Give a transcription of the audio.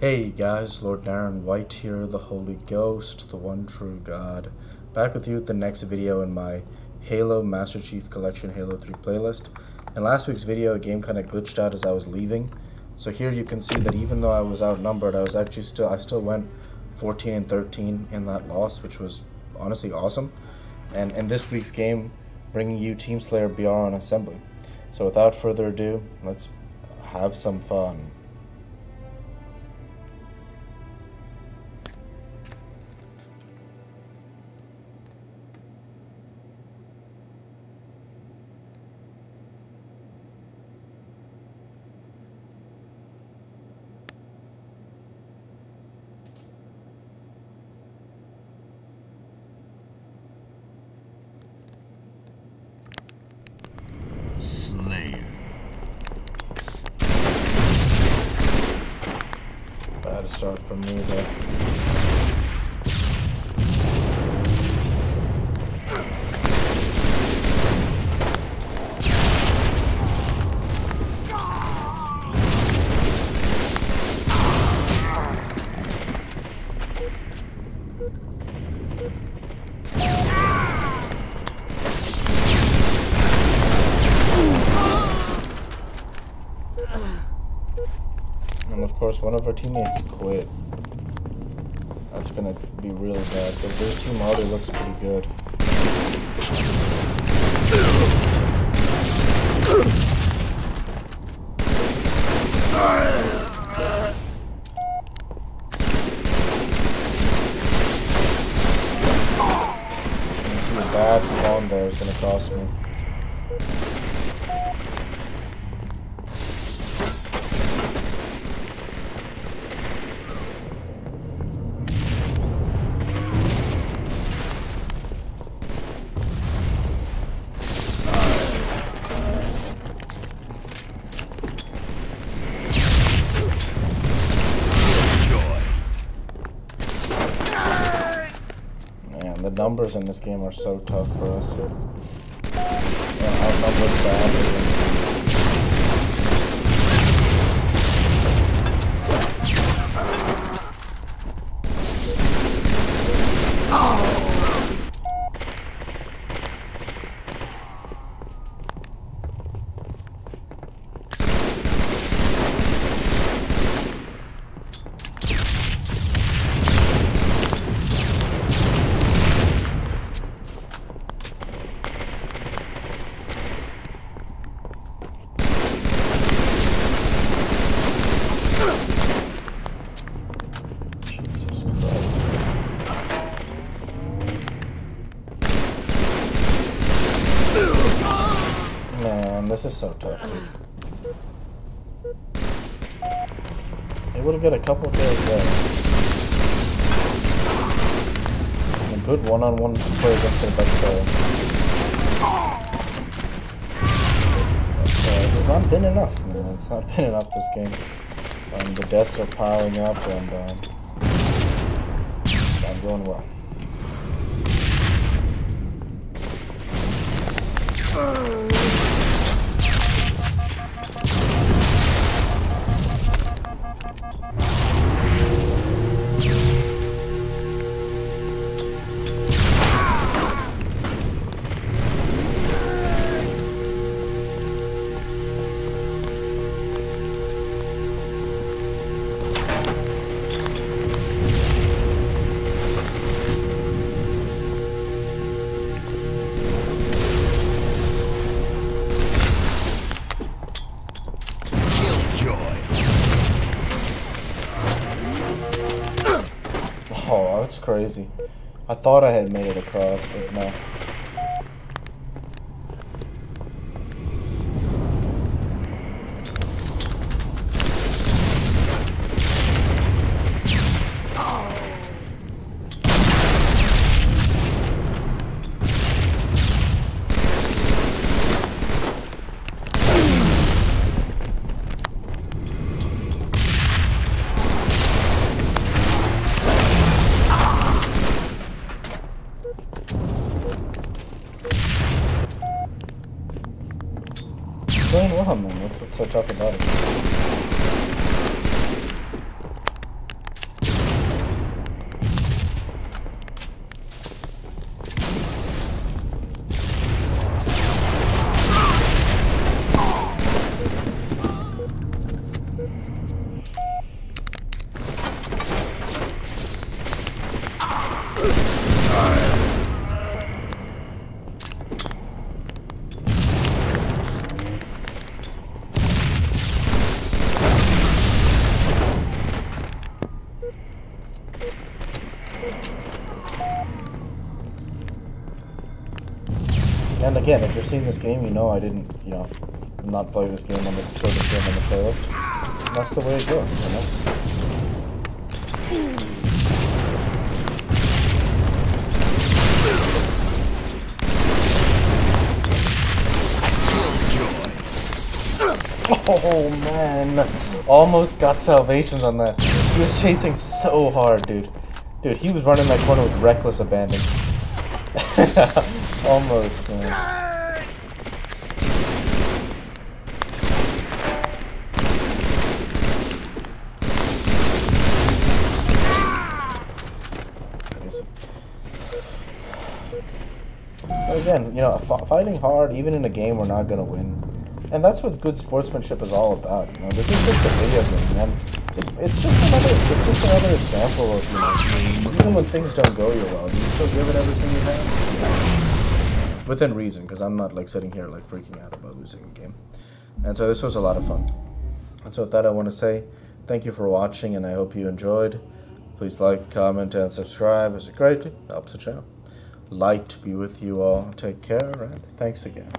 Hey guys, Lord Naren White here, the Holy Ghost, the one true God. Back with you with the next video in my Halo Master Chief Collection Halo 3 playlist. In last week's video, a game kind of glitched out as I was leaving. So here you can see that even though I was outnumbered, I was actually still, I still went 14 and 13 in that loss, which was honestly awesome. And in this week's game, bringing you Team Slayer BR on Assembly. So without further ado, let's have some fun. Start from me there. Course, one of our teammates quit. That's gonna be really bad but their team already looks pretty good. Bad spawn there is gonna cost me. Numbers in this game are so tough for us. Yeah. This is so tough, dude. Able to get a couple kills there. A good one-on-one play against the best player. Uh, it's not been enough, man. It's not been enough this game. Um, the deaths are piling up, and it's not going well. Killjoy. Crazy. I thought I had made it across, but no. Well, man. What's, what's so tough about it? And again, if you're seeing this game, you know I didn't, you know, not play this game on the show this game on the playlist. That's the way it goes, you know. Oh man, almost got salvations on that. He was chasing so hard, dude. Dude, he was running that corner with reckless abandon. almost, man. But again, you know, fighting hard, even in a game, we're not gonna win. And that's what good sportsmanship is all about. You know, this is just a video game, man. It, it's just another, it's just another example of you know, even when things don't go your well, you still give it everything you have. Within reason, because I'm not like sitting here like freaking out about losing a game. And so this was a lot of fun. And so with that, I want to say thank you for watching, and I hope you enjoyed. Please like, comment, and subscribe. It's greatly helps the channel. Light to be with you all. Take care, and thanks again.